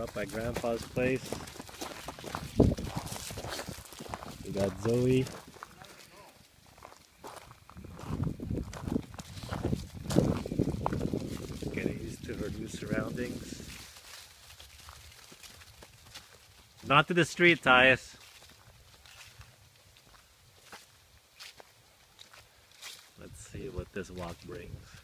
Up by Grandpa's place. We got Zoe. Getting used to her new surroundings. Not to the street, Tyus. Let's see what this walk brings.